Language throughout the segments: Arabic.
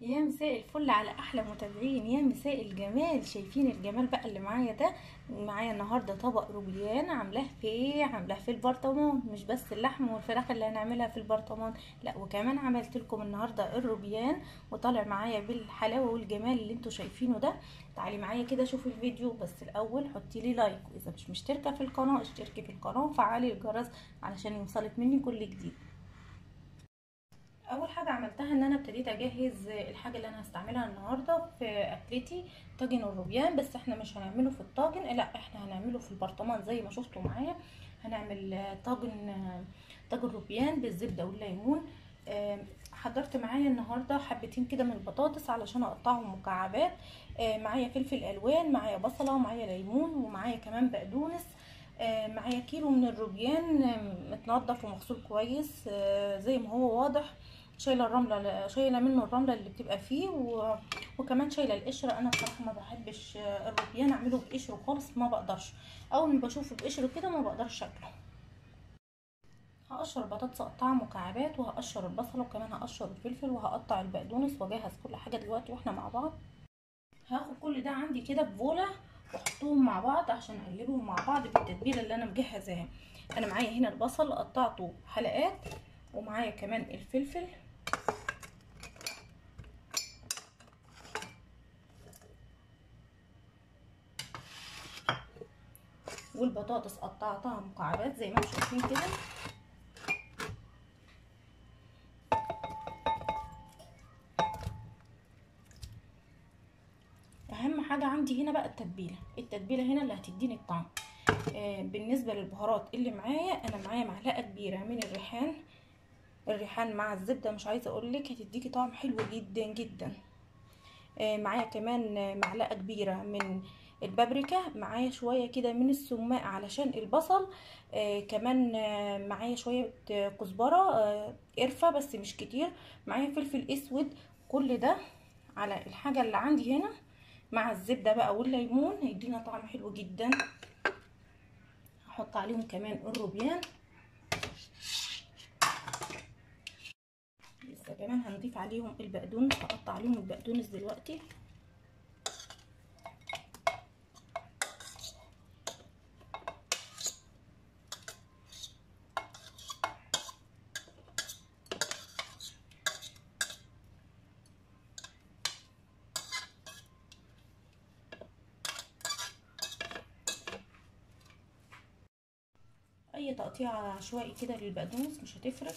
يا مساء الفل على أحلى متابعين يا مساء الجمال. شايفين الجمال بقى اللي معايا ده؟ معايا النهارده طبق روبيان عاملاه في إيه عاملاه في البرطمان. مش بس اللحم والفراخ اللي هنعملها في البرطمان لا وكمان عملت لكم النهارده الروبيان. وطالع معايا بالحلاوة والجمال اللي أنتوا شايفينه ده. تعالي معايا كده شوفي الفيديو. بس الأول حطي لي لايك. وإذا مش مشتركة في القناة اشتركي في القناة وفعلي الجرس علشان يوصلك مني كل جديد. أول حاجة عملتها إن أنا ابتديت أجهز الحاجة اللي أنا هستعملها النهارده في اكلتي طاجن الروبيان بس إحنا مش هنعمله في الطاجن لأ إحنا هنعمله في البرطمان زي ما شفتوا معايا. هنعمل طاجن طاجن روبيان بالزبدة والليمون. حضرت معايا النهارده حبتين كده من البطاطس علشان أقطعهم مكعبات. معايا فلفل ألوان معايا بصلة معايا ليمون ومعايا كمان بقدونس. معايا كيلو من الروبيان متنضف ومغسول كويس زي ما هو واضح. شايلة الرملة شايلة منه الرملة اللي بتبقى فيه و... وكمان شايلة القشرة. أنا بصراحة ما بحبش الروبيان أعمله بقشره خالص ما بقدرش. أول ما بشوفه بقشره كده ما بقدرش أكله. هقشر البطاطس أقطعها مكعبات وهقشر البصله وكمان هقشر الفلفل وهقطع البقدونس وأجهز كل حاجة دلوقتي وإحنا مع بعض. هاخد كل ده عندي كده في بوله واحطهم مع بعض عشان أقلبهم مع بعض بالتتبيلة اللي أنا مجهزاها. أنا معايا هنا البصل قطعته حلقات ومعايا كمان الفلفل. والبطاطس قطعتها مكعبات زي ما أنتم شايفين كده. عندي هنا بقى التتبيلة. التتبيلة هنا اللي هتديني الطعم. آه بالنسبة للبهارات اللي معايا أنا معايا معلقة كبيرة من الريحان. الريحان مع الزبدة مش عايزة أقول لك هتديكي طعم حلو جدا جدا. آه معايا كمان معلقة كبيرة من البابريكا. معايا شوية كده من السماق علشان البصل. آه كمان آه معايا شوية كزبرة آه قرفة بس مش كتير. معايا فلفل أسود. كل ده على الحاجة اللي عندي هنا. مع الزبدة بقى والليمون هيدينا طعم حلو جدا. هحط عليهم كمان الروبيان. لسه كمان هنضيف عليهم البقدونس هقطع عليهم البقدونس دلوقتي اي تقطيع عشوائي كده للبقدونس مش هتفرق.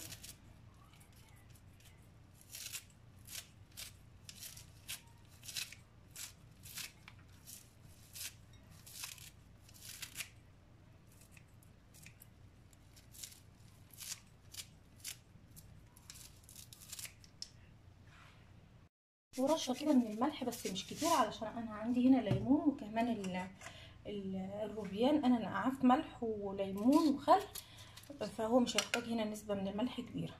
ورشة كده من الملح بس مش كتير علشان أنا عندي هنا ليمون وكمان الروبيان أنا نقعت ملح وليمون وخل فهو مش هيحتاج هنا نسبة من الملح كبيرة.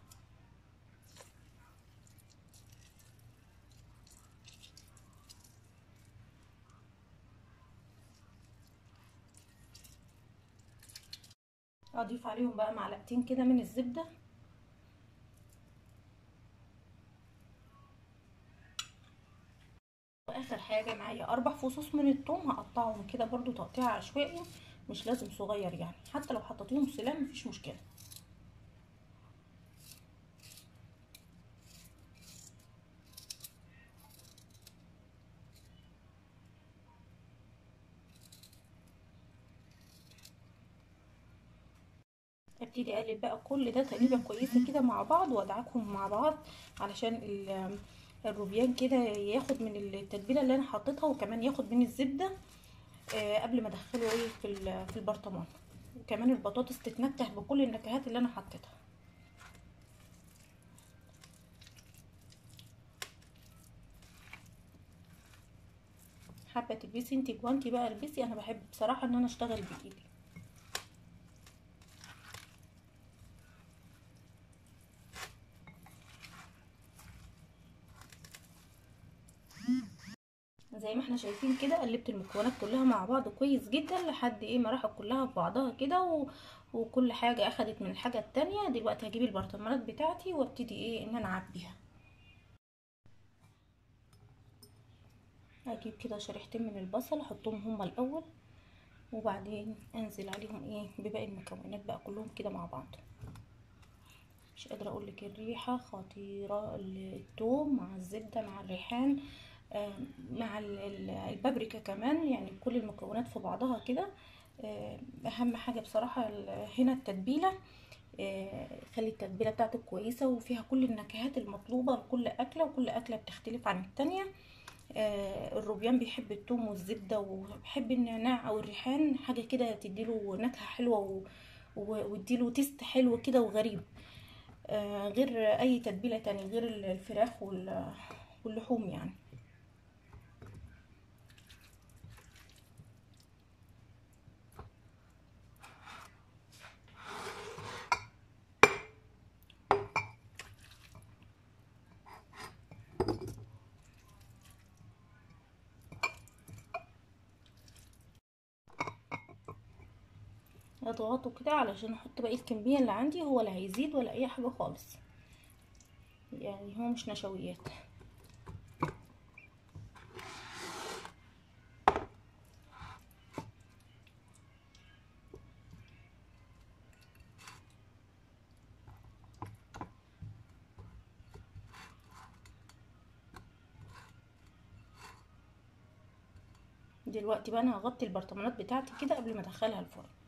أضيف عليهم بقى معلقتين كده من الزبدة. وآخر حاجة معايا أربع فصوص من الثوم هقطعهم كده برضو تقطيع عشوائي مش لازم صغير يعني حتى لو حطيتيهم سلام مفيش مشكلة. أبتدي أقلب بقى كل ده تقليبه كويسه كده مع بعض وأدعكهم مع بعض علشان الروبيان كده ياخد من التتبيلة اللي أنا حطيتها وكمان ياخد من الزبدة آه قبل ما أدخله إيه في في البرطمان. وكمان البطاطس تتنكه بكل النكهات اللي أنا حطيتها. حابة تلبسي؟ أنتي جوانتي بقى البسي. أنا بحب بصراحة إن أنا أشتغل بإيدي. زي ما إحنا شايفين كده قلبت المكونات كلها مع بعض كويس جدا لحد إيه ما راحت كلها في بعضها كده و... وكل حاجة أخدت من الحاجة التانية. دلوقتي هجيب البرطمانات بتاعتي وابتدي إيه إن أنا أعبيها. هجيب كده شريحتين من البصل أحطهم هما الأول وبعدين أنزل عليهم إيه بباقي المكونات بقى كلهم كده مع بعض. مش قادرة أقول لك الريحة خطيرة الثوم مع الزبدة مع الريحان. مع البابريكا كمان يعني كل المكونات في بعضها كده. آه أهم حاجة بصراحة هنا التتبيلة. آه خلي التتبيلة بتاعتك كويسة وفيها كل النكهات المطلوبة لكل أكلة وكل أكلة بتختلف عن التانية. آه الروبيان بيحب الثوم والزبدة وبيحب النعناع أو الريحان. حاجة كده تديله نكهة حلوة وتديله تيست حلو كده وغريب. آه غير أي تتبيلة تانية غير الفراخ واللحوم يعني. اضغطه كده علشان أحط باقي الكمية اللي عندي هو لا هيزيد ولا أي حاجة خالص. يعني هو مش نشويات. دلوقتي بقى أنا هغطي البرطمانات بتاعتي كده قبل ما أدخلها الفرن.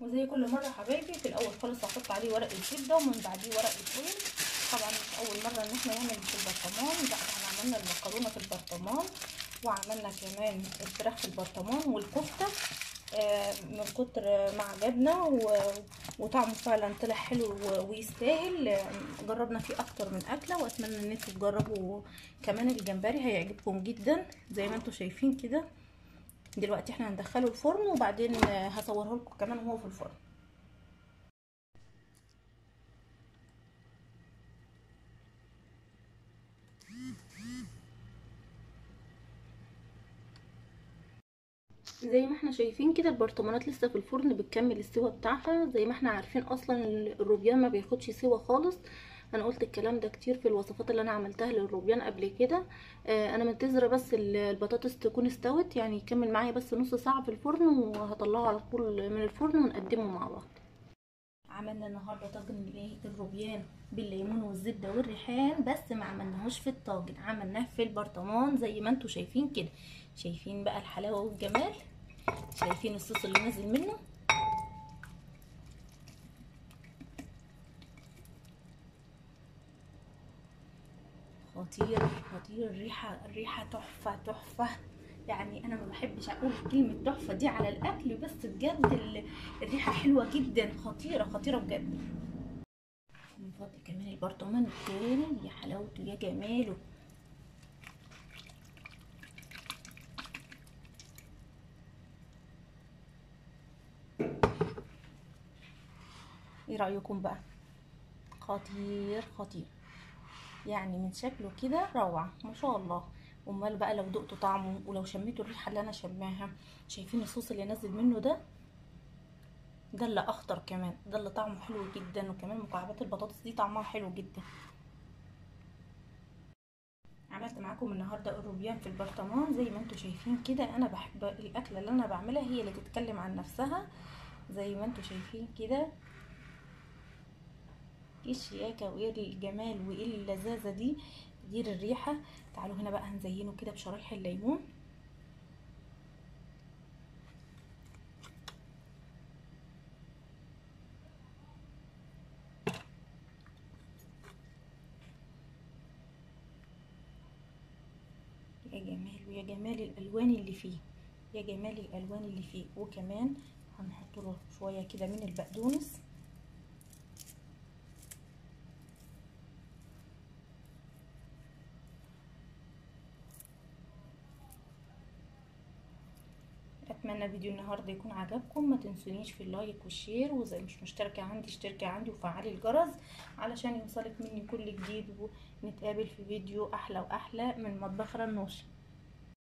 وزي كل مرة حبايبي في الأول خالص هحط عليه ورق الزبدة ومن بعديه ورق الفول طبعا مش أول مرة إن إحنا نعمل في البرطمان لا إحنا عملنا المكرونة في البرطمان وعملنا كمان الفراخ في البرطمان والكفتة آه من كتر ما عجبنا وطعمه فعلا طلع حلو ويستاهل. جربنا فيه أكتر من أكلة وأتمنى إن أنتوا تجربوا كمان الجمبري هيعجبكم جدا زي ما أنتوا شايفين كده. دلوقتي إحنا هندخله الفرن وبعدين هصوره لكم كمان وهو في الفرن. زي ما إحنا شايفين كده البرطمانات لسه في الفرن بتكمل السوا بتاعها. زي ما إحنا عارفين أصلا الروبيان ما بياخدش سوا خالص. أنا قلت الكلام ده كتير في الوصفات اللي أنا عملتها للروبيان قبل كده. آه أنا منتظرة بس البطاطس تكون استوت يعني يكمل معايا بس نص ساعة في الفرن وهطلعه على طول من الفرن ونقدمه مع بعض. عملنا النهارده طاجن الروبيان بالليمون والزبدة والريحان بس ما عملناهوش في الطاجن عملناه في البرطمان زي ما أنتم شايفين كده. شايفين بقى الحلاوة والجمال؟ شايفين الصوص اللي نازل منه؟ خطير خطير الريحه الريحه تحفة تحفة. يعني أنا ما بحبش أقول كلمة تحفة دي على الأكل بس بجد الريحة حلوة جدا خطيرة خطيرة بجد. من فضل كمان البرطمان التاني. يا حلاوته يا جماله. إيه رأيكم بقى؟ خطير خطير. يعني من شكله كده روعة ما شاء الله. أمال بقى لو دقتوا طعمه ولو شميتوا الريحة اللي أنا شماها شايفين الصوص اللي نازل منه ده؟ ده اللي أخطر كمان ده اللي طعمه حلو جدا وكمان مكعبات البطاطس دي طعمها حلو جدا. عملت معاكم النهارده الروبيان في البرطمان زي ما أنتم شايفين كده. أنا بحب الأكلة اللي أنا بعملها هي اللي تتكلم عن نفسها. زي ما أنتم شايفين كده إيه الشياكه وايه الجمال وإيه اللذاذة دي؟ غير الريحه تعالوا هنا بقى هنزينه كده بشرايح الليمون. يا جمال ويا جمال الألوان اللي فيه يا جمال الألوان اللي فيه. وكمان هنحط له شوية كده من البقدونس. أتمنى فيديو النهارده يكون عجبكم. ما تنسونيش في ال like وال share وإذا مش مشتركة عندي اشتركي عندي وفعلي الجرس علشان يوصلك مني كل جديد ونتقابل في فيديو أحلى وأحلى من مطبخ رنوشه